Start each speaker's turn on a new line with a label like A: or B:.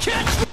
A: Catch!